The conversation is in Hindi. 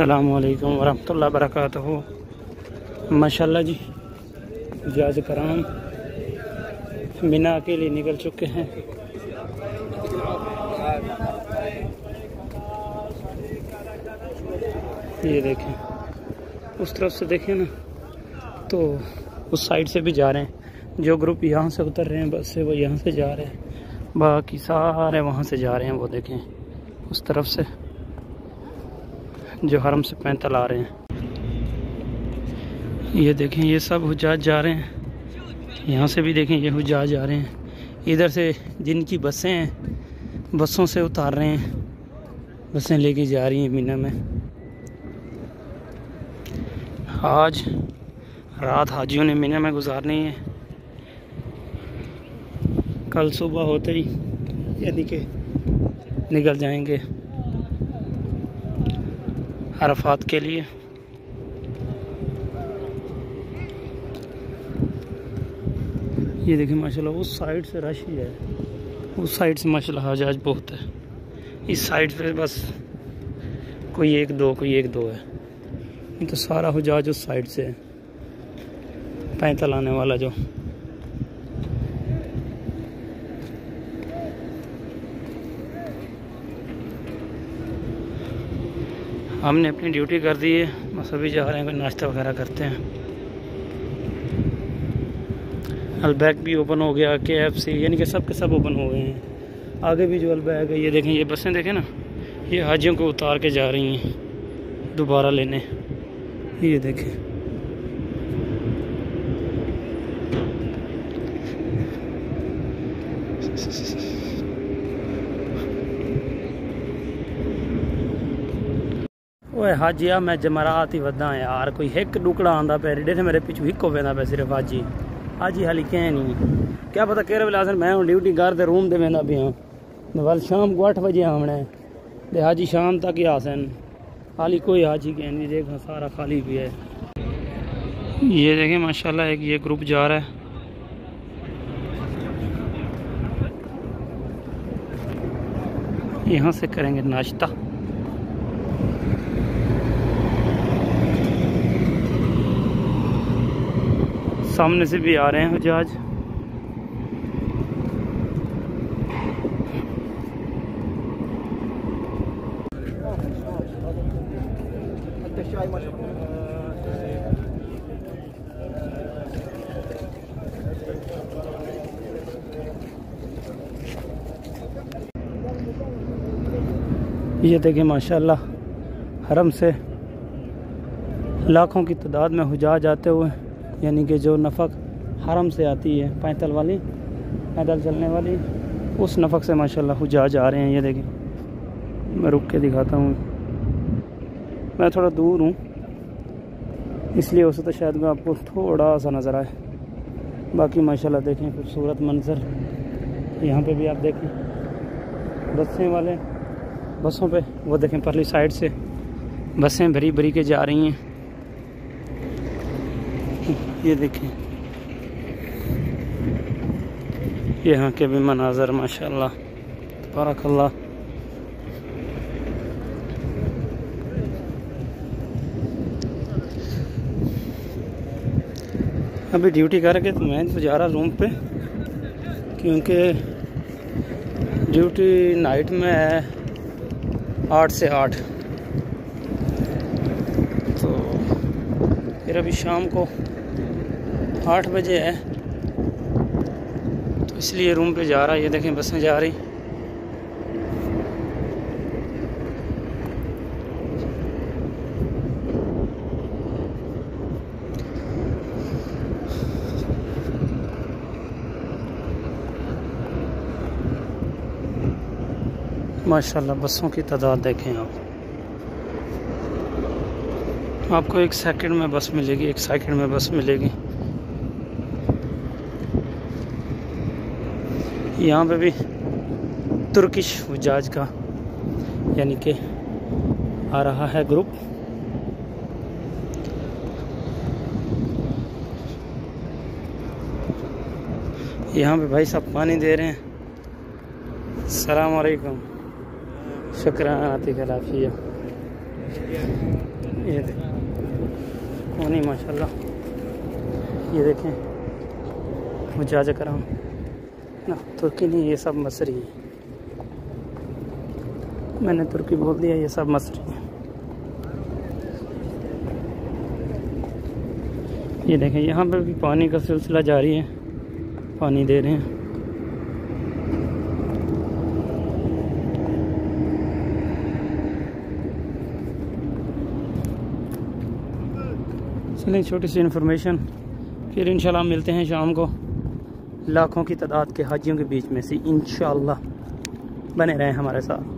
अलैक्म वरहमतुल्लाहि वबरकातुहू माशाल्लाह जी जाज कराम मीना के लिए निकल चुके हैं। ये देखें, उस तरफ़ से देखें ना तो उस साइड से भी जा रहे हैं। जो ग्रुप यहाँ से उतर रहे हैं, बस से वो यहाँ से जा रहे हैं। बाकी सारे वहाँ से जा रहे हैं, वो देखें, उस तरफ़ से। जो हरम से पैंतल आ रहे हैं। ये देखें, ये सब हुजाज जा रहे हैं। यहाँ से भी देखें, ये हुजाज जा रहे हैं। इधर से जिनकी बसें हैं, बसों से उतार रहे हैं। बसें लेके जा रही हैं मीना में। आज रात हाजियों ने मीना में गुजारनी है। कल सुबह होते ही यानी कि निकल जाएँगे। अरफात के लिए। ये देखिए, माशाल्लाह, उस साइड से रश ही है। उस साइड से माशाल्लाह, हजाज बहुत है। इस साइड पे बस कोई एक दो, कोई एक दो है। तो सारा हजाज उस साइड से है। पैंतल आने वाला जो हमने अपनी ड्यूटी कर दी है। बस अभी जा रहे हैं कोई नाश्ता वगैरह करते हैं। अलबैग भी ओपन हो गया के एफ़ सी यानी कि सब के सब ओपन हो गए हैं। आगे भी जो अलबैग है, ये देखें, ये बसें देखें ना, ये हाजियों को उतार के जा रही हैं, दोबारा लेने। ये देखें। ओए हाजिया मैं जमरात ही वदा यार कोई एक डुकड़ा आंदा पे रेडे से मेरे पिछू हिको वेंदा पे सिर्फ़ हाजी हाजी हाली कह नहीं क्या पता केरे वेले आसन मैं ड्यूटी घर दे रूम दे वेंदा पिया वल शाम को अठ बजे आमने ते हाजी शाम तक ही आसन हाली कोई हाजी कह नहीं देखा सारा खाली भी है ये देखें माशाल्लाह एक ये ग्रुप जा रहा है यहाँ से करेंगे नाश्ता सामने से भी आ रहे हैं जहाज़ ये देखें माशाल्लाह, हरम से लाखों की तादाद में हुजाज आते हुए। यानी कि जो नफ़क हरम से आती है, पैंतल वाली, पैदल चलने वाली, उस नफ़क से माशाल्लाह हुजाज आ रहे हैं। ये देखें मैं रुक के दिखाता हूँ। मैं थोड़ा दूर हूँ, इसलिए हो सकता शायद मैं आपको थोड़ा सा नज़र आए। बाकी माशाल्लाह देखें खूबसूरत मंज़र, यहाँ पे भी आप देखें, बसें वाले, बसों पे, वो देखें, परली साइड से बसें भरी भरी के जा रही हैं। ये देखें। यहाँ के भी मनाजर, माशाल्लाह। तबारकल्ला अभी ड्यूटी करके तो मैं तो जा रहा रूम पे, क्योंकि ड्यूटी नाइट में है आठ से आठ। तो फिर अभी शाम को आठ बजे है। तो इसलिए रूम पे जा रहा है, ये देखें बसें जा रही। माशाल्लाह, बसों की तादाद देखें आप। आपको एक सेकंड में बस मिलेगी, एक सेकंड में बस मिलेगी। यहाँ पे भी तुर्किश वजाज का यानी कि आ रहा है ग्रुप। यहाँ पे भाई साहब पानी दे रहे हैं। सलाम अलैकुम। शुक्रान आतिक लाफिया। ये कौन माशाल्लाह। ये देखें। मुजाज कराम ना, तुर्की नहीं, ये सब मसरी है। मैंने तुर्की बोल दिया, ये सब मसरी है। ये देखें, यहाँ पर भी पानी का सिलसिला जारी है। पानी दे रहे हैं। चलें छोटी सी इन्फॉर्मेशन फिर इंशाल्लाह मिलते हैं शाम को। लाखों की तादाद के हाजियों के बीच में से इन बने रहें हमारे साथ।